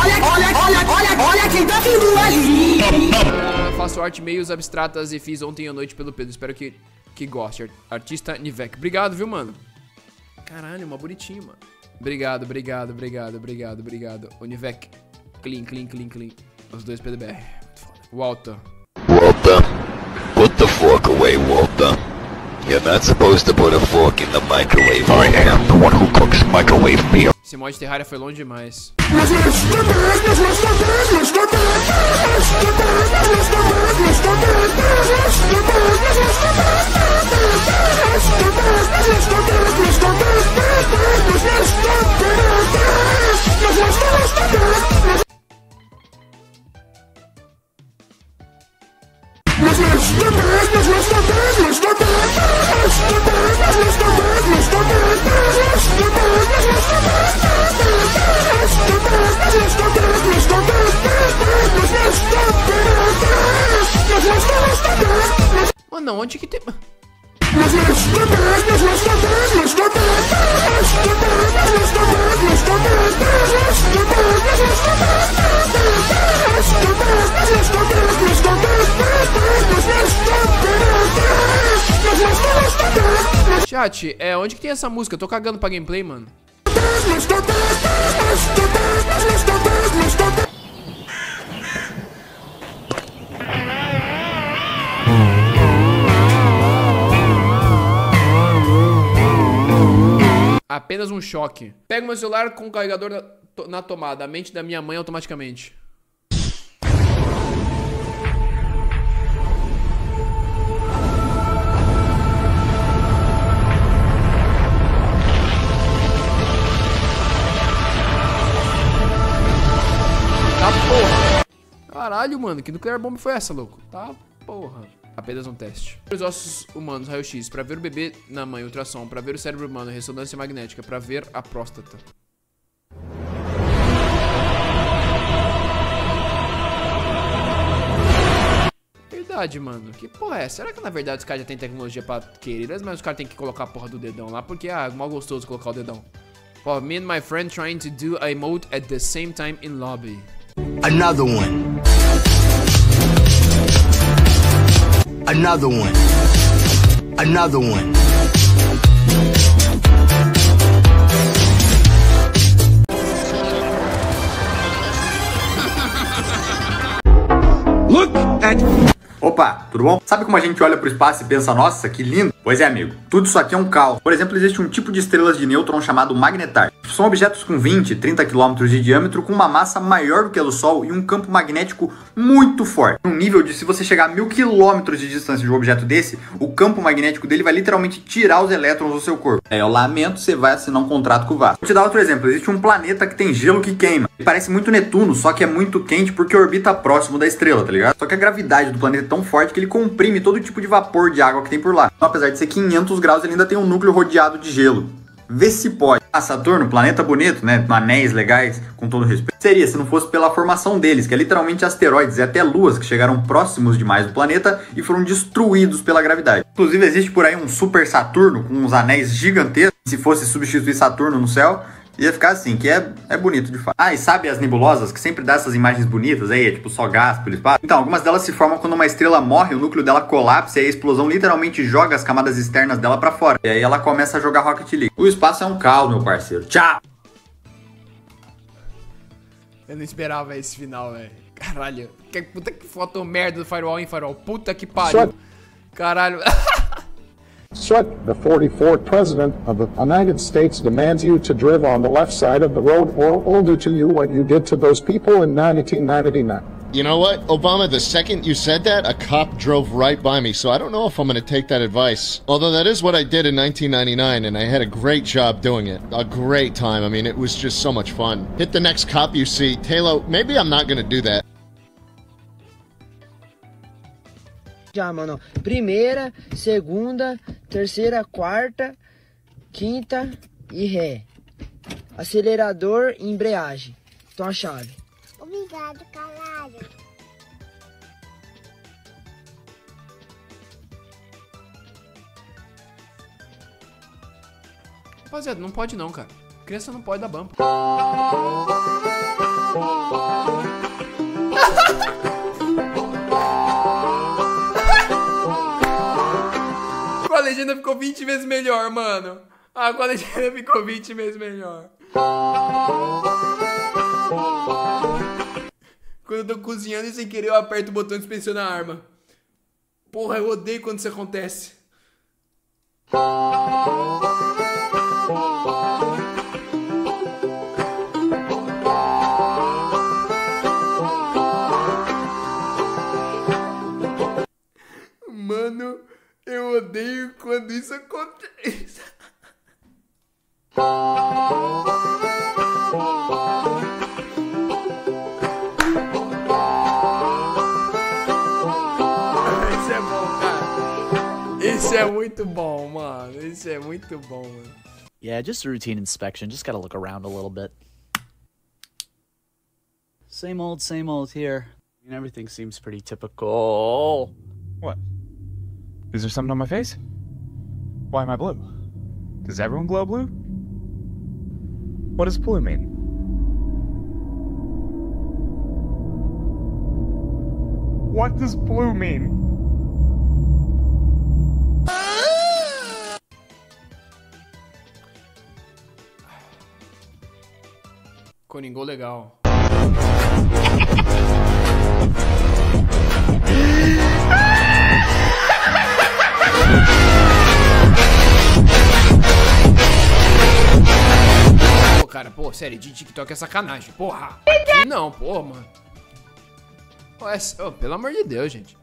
olha, olha, olha, olha, olha quem tá vindo ali. Eu faço arte meios abstratas e fiz ontem à noite pelo Pedro. Espero que, que goste. Ar- Artista Nivek. Obrigado, viu, mano? Caralho, uma bonitinha, mano. Obrigado, obrigado, obrigado, obrigado, obrigado. O Nivek. Clean, clean, clean, clean. Os dois PDBR. Muito foda. Walter. Walter, put the fork away, Walter. You're not supposed to put a fork in the microwave. I am the one who cooks microwave meal. Esse mod de Terraria foi longe demais. Mano, onde que tem. Chat, é onde que tem essa música? Eu tô cagando pra gameplay, mano. Apenas um choque. Pego meu celular com o carregador na, na tomada. A mente da minha mãe automaticamente. Caralho, mano. Que nuclear bomb foi essa, louco? Tá porra. Apenas um teste. Os ossos humanos, raio-x, pra ver o bebê na mãe, ultrassom, pra ver o cérebro humano, ressonância magnética, pra ver a próstata. Verdade, mano. Que porra é? Será que na verdade os caras já têm tecnologia pra querer, mas os caras têm que colocar a porra do dedão lá? Porque, ah, é mal gostoso colocar o dedão. Pô, me and my friend trying to do a emote at the same time in lobby. Another one. Another one. Another one. Look at. Opa, tudo bom? Sabe como a gente olha pro espaço e pensa, nossa, que lindo? Pois é, amigo. Tudo isso aqui é um caos. Por exemplo, existe um tipo de estrelas de nêutron chamado magnetar. São objetos com 20, 30 km de diâmetro com uma massa maior do que a do Sol e um campo magnético muito forte. Um nível de se você chegar a mil quilômetros de distância de um objeto desse, o campo magnético dele vai literalmente tirar os elétrons do seu corpo. É, eu lamento, você vai assinar um contrato com o Vasco. Vou te dar outro exemplo. Existe um planeta que tem gelo que queima. Ele parece muito Netuno, só que é muito quente porque orbita próximo da estrela, tá ligado? Só que a gravidade do planeta é tão forte que ele comprime todo tipo de vapor de água que tem por lá. Então, apesar de ser 500 graus, ele ainda tem um núcleo rodeado de gelo. Vê se pode. Ah, Saturno, planeta bonito, né? Anéis legais, com todo respeito. Seria se não fosse pela formação deles, que é literalmente asteroides e até luas que chegaram próximos demais do planeta e foram destruídos pela gravidade. Inclusive, existe por aí um super Saturno com uns anéis gigantescos. Se fosse substituir Saturno no céu, ia ficar assim, que é, é bonito de fato. Ah, e sabe as nebulosas, que sempre dá essas imagens bonitas aí, é tipo só gás pelo espaço? Então, algumas delas se formam quando uma estrela morre, o núcleo dela colapsa e a explosão literalmente joga as camadas externas dela pra fora. E aí ela começa a jogar Rocket League. O espaço é um caos, meu parceiro. Tchau! Eu não esperava esse final, velho. Caralho. Que puta que foto merda do Firewall em Firewall. Puta que pariu. Caralho. Sut, the 44th President of the United States, demands you to drive on the left side of the road or will do to you what you did to those people in 1999. You know what, Obama, the second you said that, a cop drove right by me, so I don't know if I'm going to take that advice. Although that is what I did in 1999, and I had a great job doing it. A great time. I mean, it was just so much fun. Hit the next cop you see. Taylor, maybe I'm not going to do that. Já, mano. Primeira, segunda, terceira, quarta, quinta e ré. Acelerador e embreagem. Então a chave. Obrigado, caralho. Rapaziada, não pode não, cara. Criança não pode dar bump. Legenda ficou 20 vezes melhor, mano. Ah, com a legenda ficou 20 vezes melhor. Quando eu tô cozinhando e sem querer eu aperto o botão de inspecionar a arma. Porra, eu odeio quando isso acontece. Mano, eu odeio quando isso acontece. Isso é bom, cara. Isso é muito bom, mano. Isso é muito bom, mano. Yeah, just a routine inspection. Just gotta look around a little bit. Same old, same old here. I mean, everything seems pretty typical. What? Is there something on my face? Why am I blue? Does everyone glow blue? What does blue mean? What does blue mean? Coringou legal. Sério, de TikTok é sacanagem, porra. Aqui não, porra, mano. Pô, é- ô, pelo amor de Deus, gente.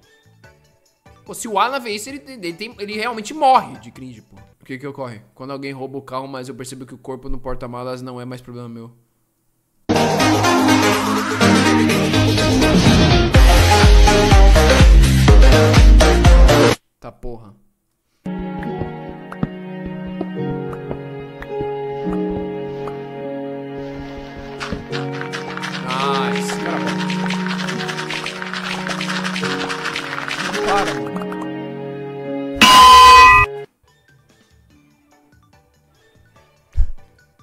Pô, se o Alan vê isso, ele, ele, tem- ele realmente morre de cringe, pô. O que que ocorre? Quando alguém rouba o carro, mas eu percebo que o corpo no porta-malas não é mais problema meu. Tá porra.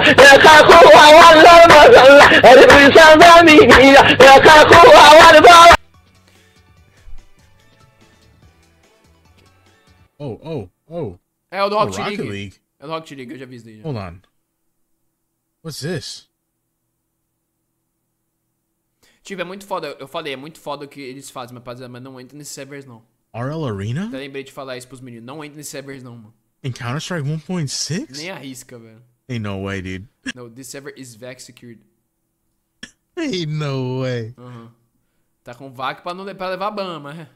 É Oh, oh, oh. É o do Rocket, oh, League. League. É o do Rocket League, eu já vi isso Hold on. What's this? Tipo, é muito foda. Eu falei, é muito foda o que eles fazem, rapaziada, mas não entra nesses servers, não. RL Arena? Eu lembrei de falar isso pros meninos. Não entra nesses servers, não, mano. Em Counter-Strike 1.6? Nem arrisca, velho. Ain't no way, dude. No, this server is VAC secured. Ain't no way. Tá com VAC pra, não, pra levar ban, mas...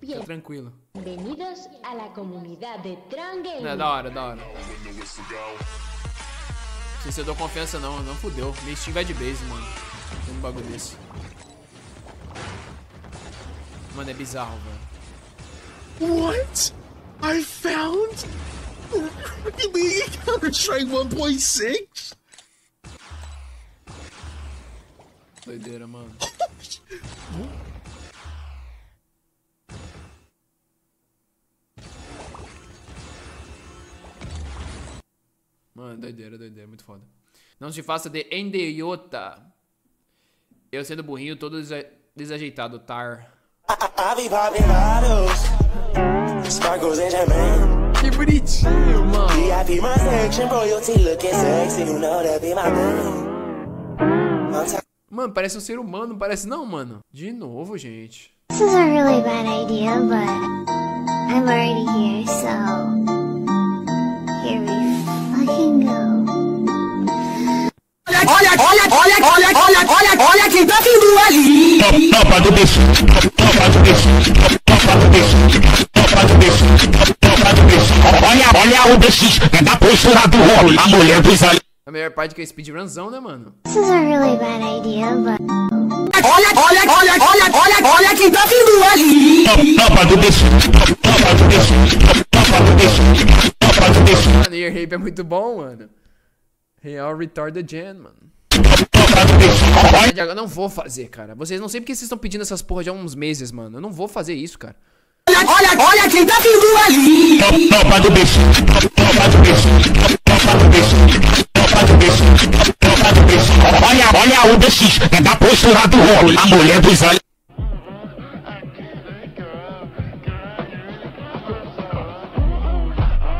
Fica tranquilo. Bienvenidos a la comunidad de Tron É da hora, da hora. Não sei se eu dou confiança, não. Não fudeu. Minha Steam vai de base, mano. Tem um bagulho desse. Mano, é bizarro, velho. What? I found Rocket League in Counter Strike 1.6? Doideira, mano. Mano, doideira, doideira, muito foda. Não se faça de endeiota. Eu sendo burrinho, todo desa- desajeitado, tar. I be popping bottles, sparkles and champagne. Bonitinho, mano. VIP my section, royalty looking sexy, you know that be my t- Mano, parece um ser humano, parece não, mano. De novo, gente. This is a really bad idea, but I'm already here, so here we fucking go. Olha, olha, olha, olha, olha, olha, olha quem tá vindo ali. Tropa do bicho, tropa do bicho, tropa do bicho, Olha, olha o BX, é da postura do rolo, a mulher dos ali. A melhor parte que é speedrunzão, né, mano? This is a really bad idea, but. Olha, olha, olha, olha, olha, olha quem tá vindo ali. Tropa do bicho. Tropa do bicho. Tropa do bicho. Tropa do bicho. Mano, Ear Rape é muito bom, mano. Real Retarded Gen, mano. Eu não vou fazer, cara. Vocês não sei porque vocês estão pedindo essas porra já há uns meses, mano. Eu não vou fazer isso, cara. Olha, olha, olha quem tá vindo ali. Tropa do bicho. Tropa do bicho. Tropa do bicho. Tropa do bicho. Tropa do bicho. Olha, olha o DX. É da postura do rolo. A mulher dos olhos.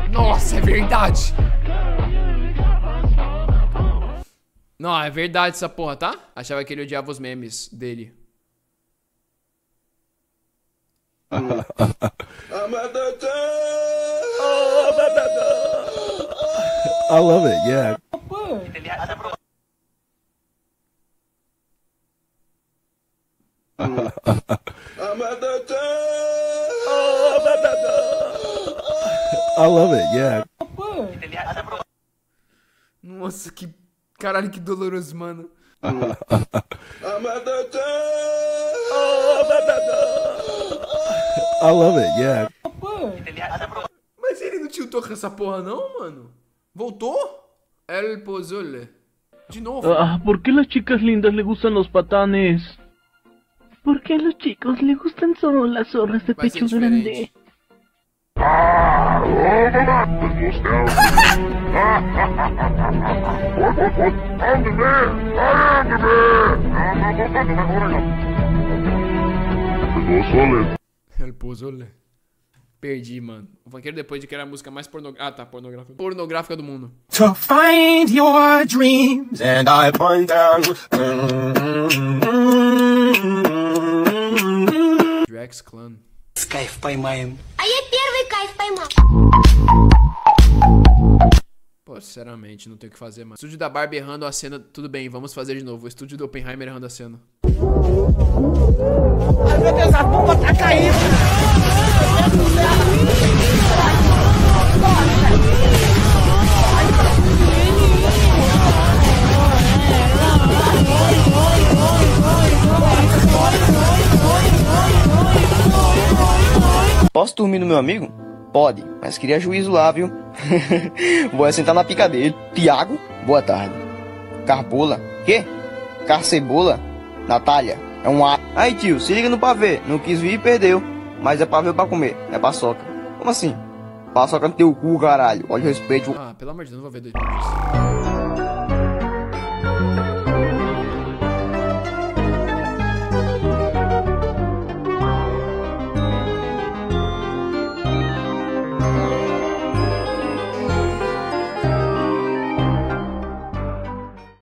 Nossa, é verdade. Não, é verdade essa porra, tá? Achava que ele odiava os memes dele. I love it, yeah. I love it, yeah. Nossa, que. Caralho, que doloroso, mano. I love it, yeah. Mas ele não tiltou com essa porra, não, mano? Voltou? El Pozole. De novo. Ah, ¿Por qué las chicas lindas le gustan los patanes? ¿Por qué a los chicos le gustan solo las zorras de Vai ser pecho diferente. grande? El Pozole. Perdi, mano. O funkeiro depois de que era a música mais pornográfica. Ah, tá, pornográfica. Pornográfica do mundo. To find your dreams, and I point down. Drax Clan. Кайф поймаем. А я первый кайф поймал. Pô, sinceramente, não tem o que fazer, mano. Estúdio da Barbie errando a cena, tudo bem, vamos fazer de novo. O estúdio do Oppenheimer errando a cena. Ai, meu Deus, a bomba tá caindo. Posso dormir no meu amigo? Pode, mas queria juízo lá, viu? Vou sentar na pica dele. Tiago, boa tarde. Carbola, quê? Carcebola? Natália, é um A. Aí tio, se liga no pavê. Não quis vir e perdeu. Mas é pavê pra comer, é paçoca. Como assim? Paçoca no teu cu, caralho. Olha o respeito. Ah, pelo amor de Deus, não vou ver dois.